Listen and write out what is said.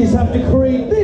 Action, have decreed